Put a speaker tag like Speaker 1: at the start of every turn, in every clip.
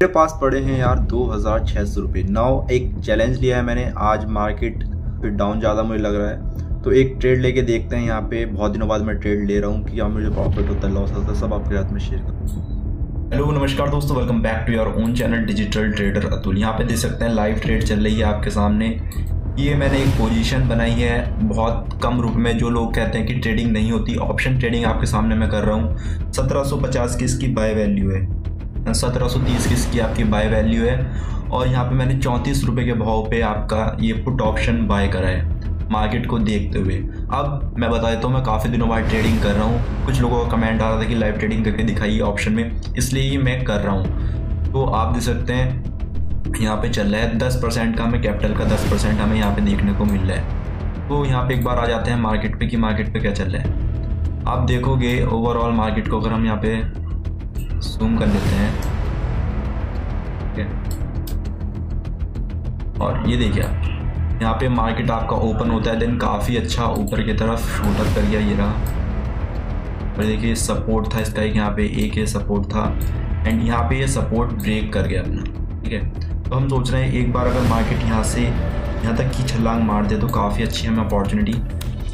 Speaker 1: मेरे पास पड़े हैं यार दो हज़ार छः सौ रुपये। नाउ, एक चैलेंज लिया है मैंने। आज मार्केट फिर डाउन ज़्यादा मुझे लग रहा है। तो एक ट्रेड लेके देखते हैं यहाँ पे। बहुत दिनों बाद मैं ट्रेड ले रहा हूँ कि यहाँ मुझे प्रॉफिट होता है लॉस होता है, सब आपके साथ में शेयर करूँ।
Speaker 2: हेलो नमस्कार दोस्तों welcome back to your own channel digital trader Atul यहाँ पे देख सकते हैं लाइव ट्रेड चल रही है आपके सामने। ये मैंने एक पोजीशन बनाई है। बहुत कम रुपए में जो लोग कहते हैं कि ट्रेडिंग नहीं होती ऑप्शन ट्रेडिंग आपके सामने मैं कर रहा हूँ। 1750 की इसकी बाय वैल्यू है। सत्रह सौ तीस की इसकी आपकी बाय वैल्यू है। और यहाँ पे मैंने चौंतीस रुपये के भाव पे आपका ये पुट ऑप्शन बाय करा है मार्केट को देखते हुए। अब मैं बता देता हूँ, मैं काफ़ी दिनों बाद ट्रेडिंग कर रहा हूँ। कुछ लोगों का कमेंट आ रहा था कि लाइव ट्रेडिंग करके दिखाइए ऑप्शन में, इसलिए ही मैं कर रहा हूँ। तो आप देख सकते हैं, यहाँ पे चल रहा है। दस परसेंट का हमें कैपिटल का दस परसेंट हमें यहाँ पे देखने को मिल रहा है। तो यहाँ पे एक बार आ जाते हैं मार्केट पे कि मार्केट पे क्या चल रहा है। आप देखोगे ओवरऑल मार्केट को अगर हम यहाँ पे जूम कर लेते हैं। है? और ये देखिए आप, यहाँ पे मार्केट आपका ओपन होता है देन काफ़ी अच्छा ऊपर की तरफ़ शूट अप कर गया ये रहा। और देखिए सपोर्ट था इसका, एक यहाँ पे एक ये सपोर्ट था एंड यहाँ पे ये सपोर्ट ब्रेक कर गया अपना। ठीक है? तो हम सोच रहे हैं एक बार अगर मार्केट यहाँ से, यहाँ तक की छलांग मार दे तो काफ़ी अच्छी हमें अपॉर्चुनिटी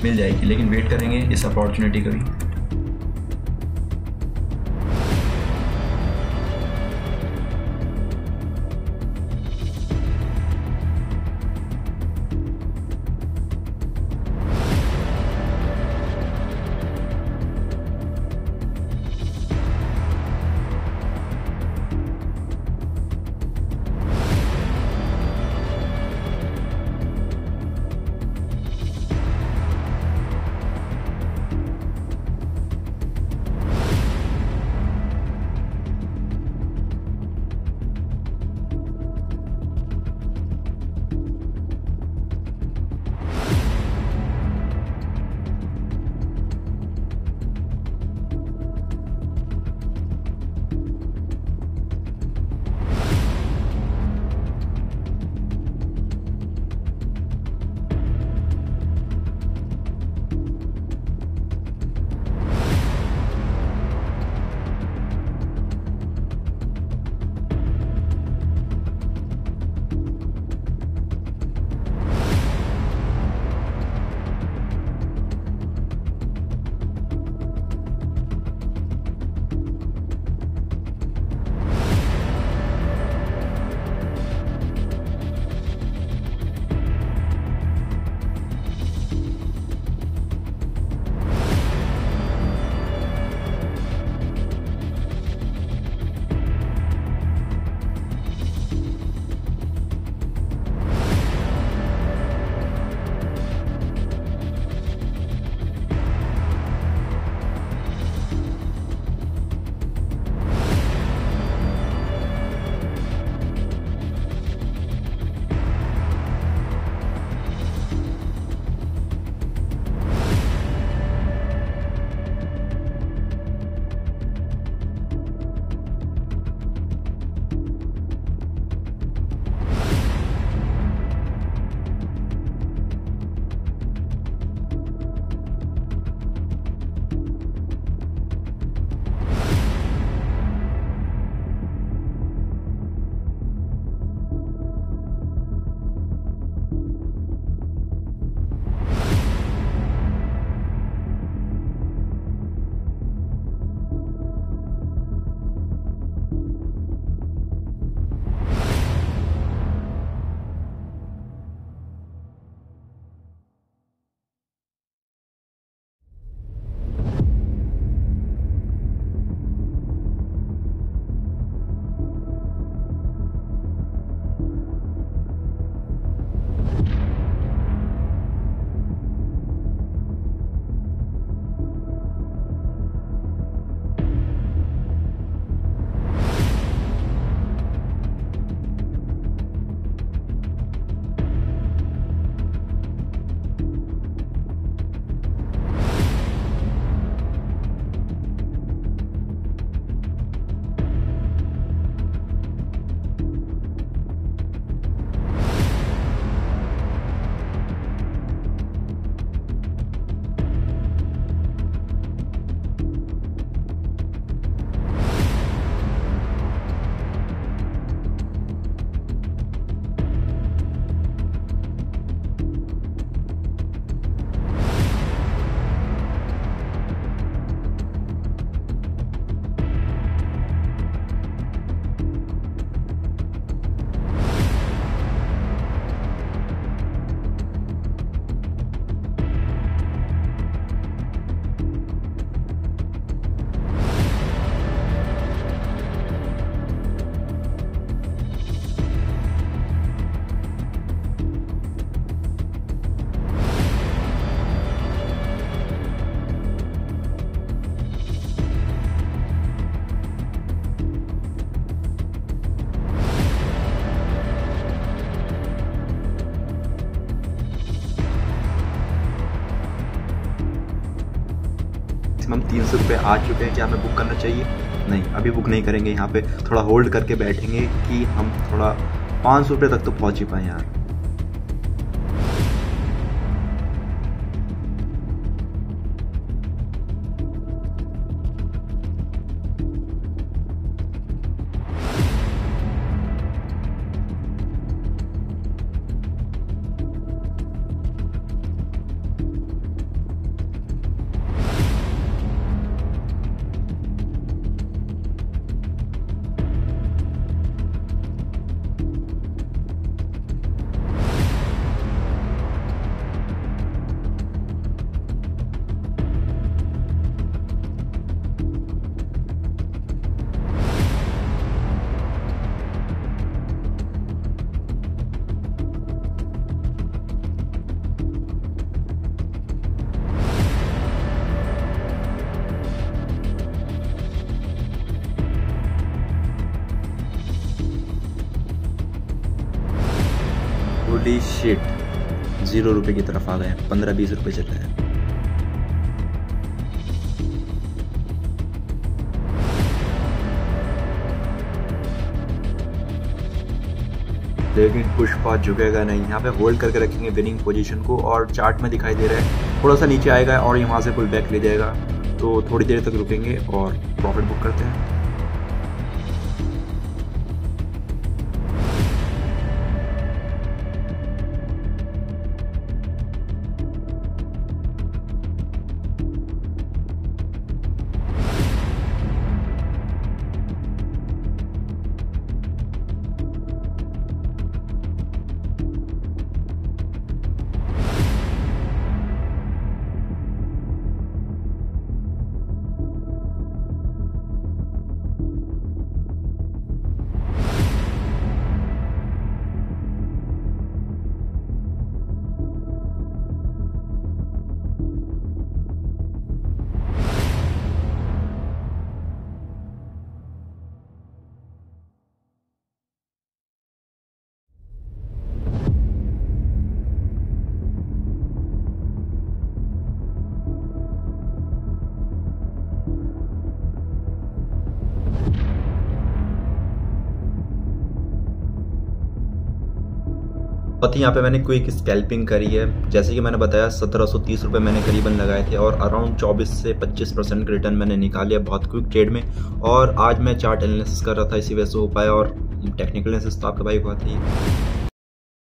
Speaker 2: मिल जाएगी। लेकिन वेट करेंगे इस अपॉर्चुनिटी का भी।
Speaker 1: तीन सौ रुपये आ चुके हैं, क्या हमें बुक करना चाहिए? नहीं, अभी बुक नहीं करेंगे, यहाँ पे थोड़ा होल्ड करके बैठेंगे कि हम थोड़ा पाँच सौ रुपये तक तो पहुँच ही पाए यार होली शिट ज़ीरो रुपये की तरफ़ आ गए पंद्रह बीस रुपये चल रहे हैं। लेकिन पुष्पा झुकेगा नहीं। यहाँ पे होल्ड करके रखेंगे विनिंग पोजीशन को और चार्ट में दिखाई दे रहा है। थोड़ा सा नीचे आएगा और यहाँ से पुल बैक ले जाएगा। तो थोड़ी देर तक रुकेंगे और प्रॉफिट बुक करते हैं। बहुत यहाँ पे मैंने क्विक स्कैल्पिंग करी है। जैसे कि मैंने बताया, सत्रह सौ तीस रुपये मैंने करीबन लगाए थे और अराउंड चौबीस से पच्चीस परसेंट रिटर्न मैंने निकाले बहुत क्विक ट्रेड में। और आज मैं चार्ट एनालिसिस कर रहा था, इसी वजह से हो पाया और टेक्निकल एनालिसिस तो आपके भाई आती है।